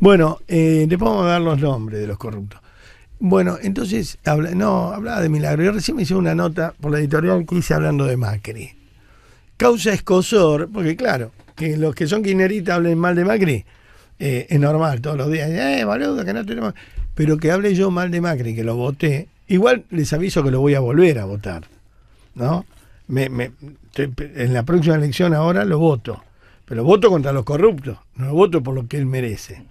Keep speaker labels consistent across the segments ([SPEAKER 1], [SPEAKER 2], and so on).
[SPEAKER 1] Bueno, eh, después vamos a dar los nombres de los corruptos. Bueno, entonces, habla, no, hablaba de Milagro. Yo recién me hice una nota por la editorial que hice hablando de Macri. Causa escosor, porque claro, que los que son kirchneristas hablen mal de Macri, eh, es normal, todos los días, eh, boludo, que no tenemos... Pero que hable yo mal de Macri, que lo voté, igual les aviso que lo voy a volver a votar, ¿no? Me, me, en la próxima elección ahora lo voto, pero voto contra los corruptos, no lo voto por lo que él merece.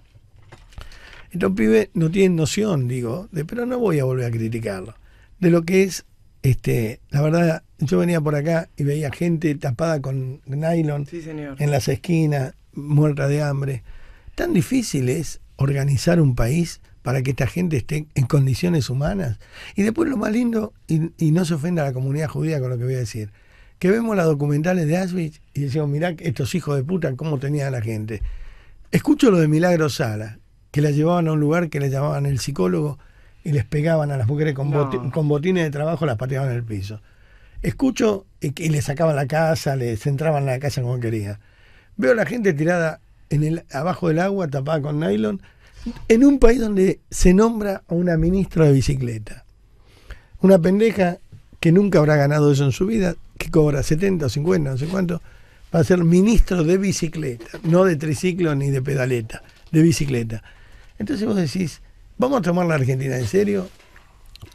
[SPEAKER 1] Estos pibes no tienen noción, digo, de, pero no voy a volver a criticarlo, de lo que es, este, la verdad, yo venía por acá y veía gente tapada con nylon
[SPEAKER 2] Sí, señor.
[SPEAKER 1] en las esquinas, muerta de hambre. Tan difícil es organizar un país para que esta gente esté en condiciones humanas. Y después lo más lindo, y, y no se ofenda a la comunidad judía con lo que voy a decir, que vemos las documentales de Auschwitz y decimos, mirá estos hijos de puta, cómo tenían a la gente. Escucho lo de Milagro Sala, que la llevaban a un lugar que le llamaban el psicólogo y les pegaban a las mujeres con,
[SPEAKER 2] No.
[SPEAKER 1] boti- con botines de trabajo, las pateaban en el piso. Escucho y, y le sacaban la casa, les entraban en la casa como quería. Veo a la gente tirada en el, abajo del agua, tapada con nylon, en un país donde se nombra a una ministra de bicicleta. Una pendeja que nunca habrá ganado eso en su vida, que cobra 70 o 50, no sé cuánto, va a ser ministro de bicicleta, no de triciclo ni de pedaleta, de bicicleta. Entonces vos decís, ¿vamos a tomar la Argentina en serio?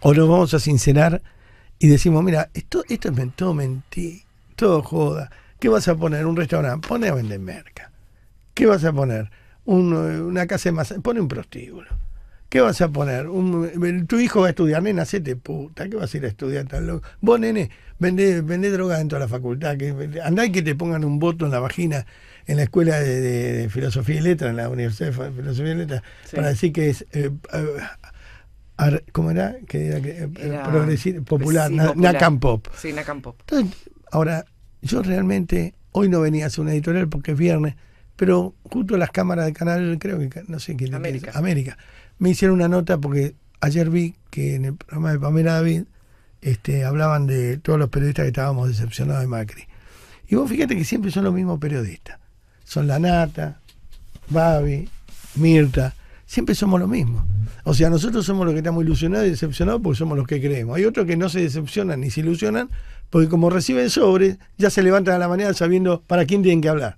[SPEAKER 1] ¿O nos vamos a sincerar y decimos, mira, esto, esto es todo mentira, todo joda. ¿Qué vas a poner? ¿Un restaurante? Pone a vender merca. ¿Qué vas a poner? Un, una casa de masa. Pone un prostíbulo. ¿Qué vas a poner? Un- tu hijo va a estudiar, nena, hacete puta. ¿Qué vas a ir a estudiar tan loco? Vos, nene, vendé, vendé droga dentro de la facultad. Que, andá y que te pongan un voto en la vagina en la escuela de, de- de filosofía y letras, en la Universidad de Filosofía y letras,
[SPEAKER 2] Sí.
[SPEAKER 1] para decir que es. eh, eh, ar- ¿Cómo era? Que era, que, eh,
[SPEAKER 2] Era-
[SPEAKER 1] popular,
[SPEAKER 2] sí,
[SPEAKER 1] na-
[SPEAKER 2] popular.
[SPEAKER 1] Nakam Pop.
[SPEAKER 2] Sí, Nakam Pop.
[SPEAKER 1] Entonces, ahora, yo realmente, hoy no venía a hacer una editorial porque es viernes, pero justo las cámaras del canal, creo que, no sé quién
[SPEAKER 2] América.
[SPEAKER 1] América, me hicieron una nota porque ayer vi que en el programa de Pamela David este, hablaban de todos los periodistas que estábamos decepcionados de Macri. Y vos fíjate que siempre son los mismos periodistas. Son La Nata, Babi, Mirta, siempre somos los mismos. O sea, nosotros somos los que estamos ilusionados y decepcionados porque somos los que creemos. Hay otros que no se decepcionan ni se ilusionan porque como reciben sobre, ya se levantan a la mañana sabiendo para quién tienen que hablar.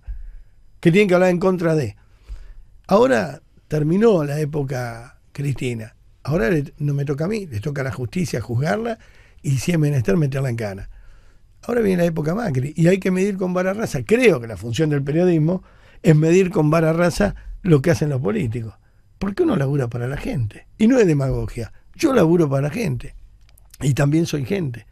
[SPEAKER 1] Que tienen que hablar en contra de. Ahora terminó la época cristina. Ahora le- no me toca a mí, les toca a la justicia juzgarla y si es menester meterla en cana. Ahora viene la época Macri y hay que medir con vara raza. Creo que la función del periodismo es medir con vara raza lo que hacen los políticos. Porque uno labura para la gente. Y no es demagogia. Yo laburo para la gente. Y también soy gente.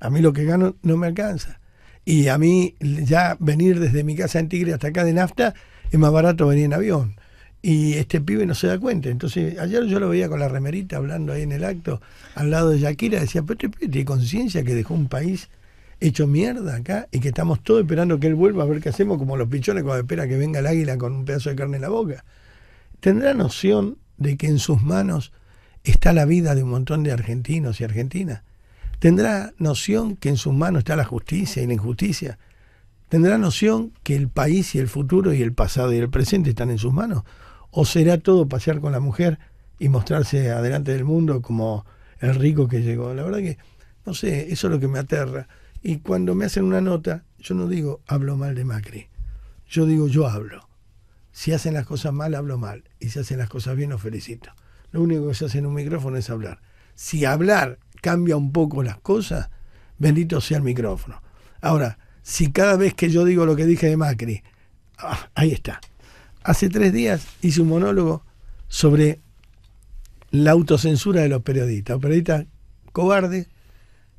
[SPEAKER 1] A mí lo que gano no me alcanza. Y a mí ya venir desde mi casa en Tigre hasta acá de nafta es más barato venir en avión. Y este pibe no se da cuenta. Entonces, ayer yo lo veía con la remerita hablando ahí en el acto, al lado de Shakira, decía, pero este pibe tiene conciencia que dejó un país hecho mierda acá y que estamos todos esperando que él vuelva a ver qué hacemos, como los pichones cuando esperan que venga el águila con un pedazo de carne en la boca. ¿Tendrá noción de que en sus manos está la vida de un montón de argentinos y argentinas? ¿Tendrá noción que en sus manos está la justicia y la injusticia? ¿Tendrá noción que el país y el futuro y el pasado y el presente están en sus manos? ¿O será todo pasear con la mujer y mostrarse adelante del mundo como el rico que llegó? La verdad que, no sé, eso es lo que me aterra. Y cuando me hacen una nota, yo no digo hablo mal de Macri. Yo digo yo hablo. Si hacen las cosas mal, hablo mal. Y si hacen las cosas bien, los felicito. Lo único que se hace en un micrófono es hablar. Si hablar cambia un poco las cosas, bendito sea el micrófono. Ahora, si cada vez que yo digo lo que dije de Macri, ah, ahí está. Hace tres días hice un monólogo sobre la autocensura de los periodistas. Periodistas cobardes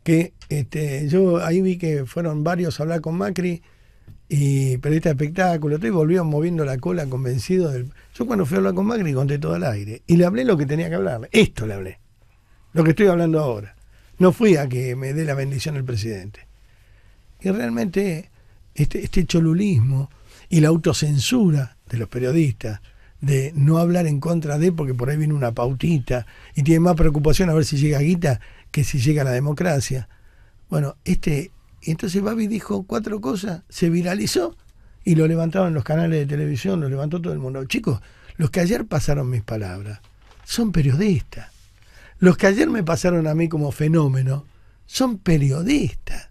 [SPEAKER 1] que este, yo ahí vi que fueron varios a hablar con Macri y periodistas de espectáculo, y volvieron moviendo la cola convencidos del... Yo cuando fui a hablar con Macri conté todo al aire y le hablé lo que tenía que hablarle. Esto le hablé. Lo que estoy hablando ahora. No fui a que me dé la bendición el presidente. Y realmente este, este cholulismo y la autocensura de los periodistas, de no hablar en contra de, porque por ahí viene una pautita y tiene más preocupación a ver si llega Guita que si llega la democracia. Bueno, este, entonces Babi dijo cuatro cosas, se viralizó y lo levantaron los canales de televisión, lo levantó todo el mundo. Chicos, Los que ayer pasaron mis palabras son periodistas. Los que ayer me pasaron a mí como fenómeno son periodistas.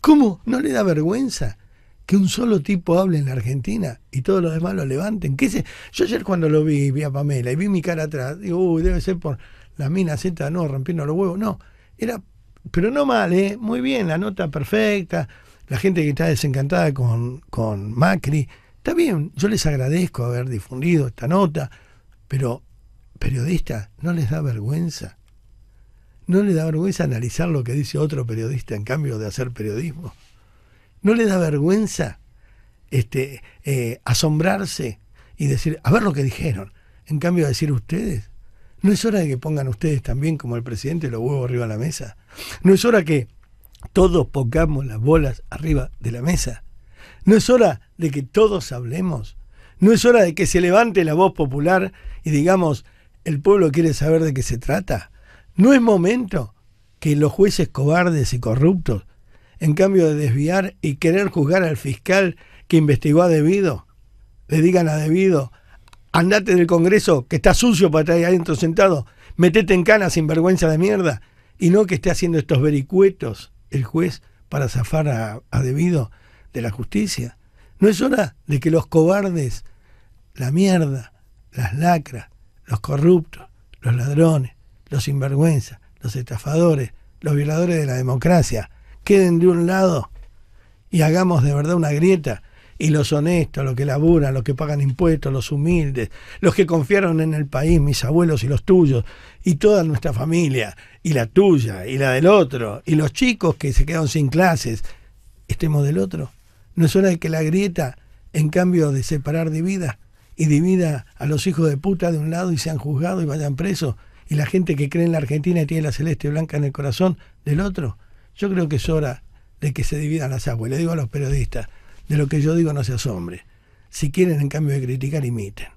[SPEAKER 1] ¿Cómo no le da vergüenza que un solo tipo hable en la Argentina y todos los demás lo levanten? ¿Qué se? Yo ayer cuando lo vi, vi a Pamela y vi mi cara atrás, digo, uy, debe ser por la mina Z, no, rompiendo los huevos. No, era, pero no mal, ¿eh? Muy bien, la nota perfecta, la gente que está desencantada con, con Macri. Está bien, yo les agradezco haber difundido esta nota, pero periodistas, ¿no les da vergüenza? ¿No les da vergüenza analizar lo que dice otro periodista en cambio de hacer periodismo? ¿No les da vergüenza este, eh, asombrarse y decir, a ver lo que dijeron, en cambio de decir ustedes? ¿No es hora de que pongan ustedes también, como el presidente, los huevos arriba de la mesa? ¿No es hora que todos pongamos las bolas arriba de la mesa? ¿No es hora de que todos hablemos? ¿No es hora de que se levante la voz popular y digamos, el pueblo quiere saber de qué se trata? ¿No es momento que los jueces cobardes y corruptos, en cambio de desviar y querer juzgar al fiscal que investigó a debido, le digan a debido, andate del Congreso que está sucio para estar ahí adentro sentado, metete en cana sin vergüenza de mierda, y no que esté haciendo estos vericuetos el juez para zafar a, a debido de la justicia? ¿No es hora de que los cobardes, la mierda, las lacras, los corruptos, los ladrones, los sinvergüenzas, los estafadores, los violadores de la democracia, queden de un lado y hagamos de verdad una grieta y los honestos, los que laburan, los que pagan impuestos, los humildes, los que confiaron en el país, mis abuelos y los tuyos, y toda nuestra familia, y la tuya, y la del otro, y los chicos que se quedaron sin clases, estemos del otro. ¿No es hora de que la grieta, en cambio de separar divida, y divida a los hijos de puta de un lado y sean juzgados y vayan presos, y la gente que cree en la Argentina y tiene la celeste blanca en el corazón del otro, yo creo que es hora de que se dividan las aguas. Le digo a los periodistas, de lo que yo digo no se asombre. Si quieren, en cambio de criticar, imiten.